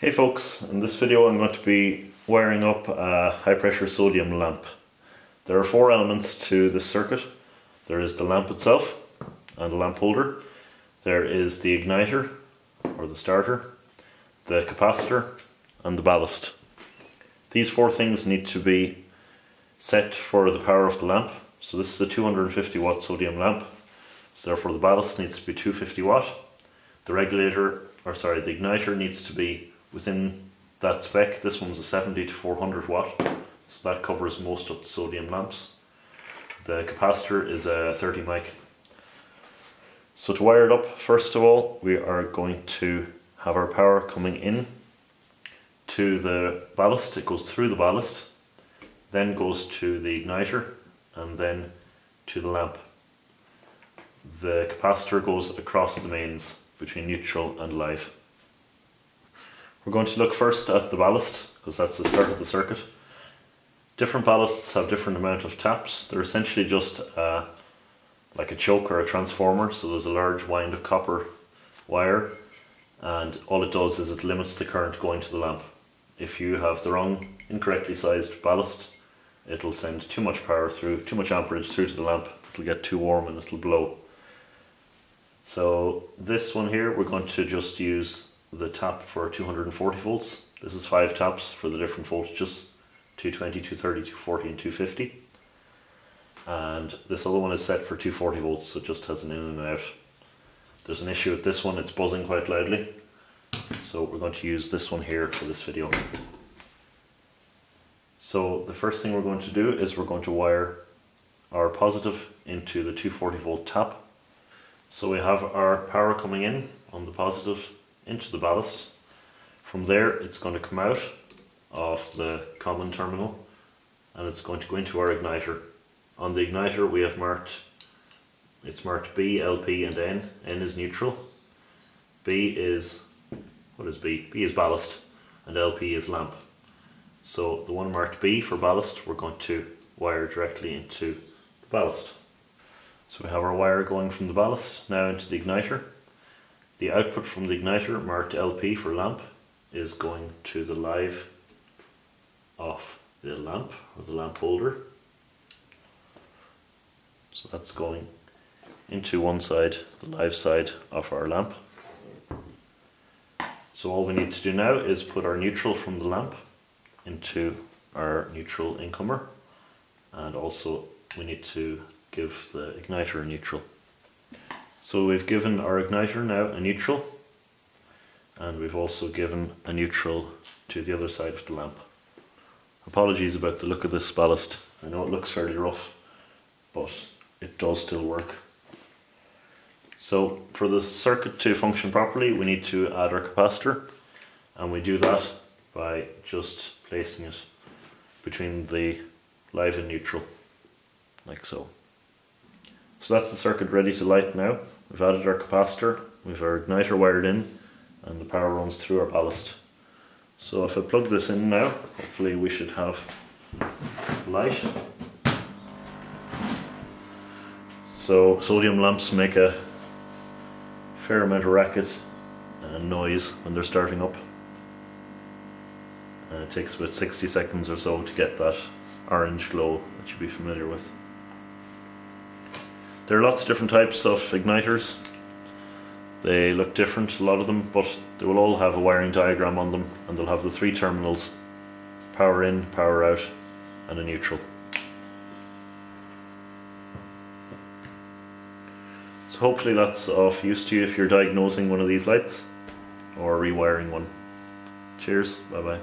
Hey folks, in this video I'm going to be wiring up a high pressure sodium lamp. There are four elements to this circuit. There is the lamp itself and the lamp holder. There is the igniter or the starter, the capacitor and the ballast. These four things need to be set for the power of the lamp. So this is a 250 watt sodium lamp. So therefore the ballast needs to be 250 watt. The regulator, or sorry, the igniter needs to be within that spec. This one's a 70 to 400 watt, so that covers most of the sodium lamps. The capacitor is a 30 mic. So to wire it up, first of all, we are going to have our power coming in to the ballast. It goes through the ballast, then goes to the igniter, and then to the lamp. The capacitor goes across the mains between neutral and live. We're going to look first at the ballast because that's the start of the circuit. Different ballasts have different amount of taps. They're essentially just uh, like a choke or a transformer. So there's a large wind of copper wire and all it does is it limits the current going to the lamp. If you have the wrong incorrectly sized ballast it'll send too much power through, too much amperage through to the lamp. It'll get too warm and it'll blow. So this one here we're going to just use the tap for 240 volts. This is five taps for the different voltages 220, 230, 240 and 250 and this other one is set for 240 volts so it just has an in and out. There's an issue with this one, it's buzzing quite loudly so we're going to use this one here for this video. So the first thing we're going to do is we're going to wire our positive into the 240 volt tap. So we have our power coming in on the positive into the ballast. From there it's going to come out of the common terminal and it's going to go into our igniter. On the igniter we have marked, it's marked B, LP and N. N is neutral. B is, what is B? B is ballast and LP is lamp. So the one marked B for ballast we're going to wire directly into the ballast. So we have our wire going from the ballast now into the igniter. The output from the igniter, marked LP for lamp, is going to the live of the lamp or the lamp holder. So that's going into one side, the live side of our lamp. So all we need to do now is put our neutral from the lamp into our neutral incomer and also we need to give the igniter a neutral. So we've given our igniter now a neutral and we've also given a neutral to the other side of the lamp. Apologies about the look of this ballast. I know it looks fairly rough, but it does still work. So for the circuit to function properly, we need to add our capacitor and we do that by just placing it between the live and neutral, like so. So that's the circuit ready to light now. We've added our capacitor, we've our igniter wired in, and the power runs through our ballast. So if I plug this in now, hopefully we should have light. So sodium lamps make a fair amount of racket and noise when they're starting up. And it takes about 60 seconds or so to get that orange glow that you'd be familiar with. There are lots of different types of igniters. They look different, a lot of them, but they will all have a wiring diagram on them and they'll have the three terminals, power in, power out and a neutral. So hopefully that's of use to you if you're diagnosing one of these lights or rewiring one. Cheers, bye bye.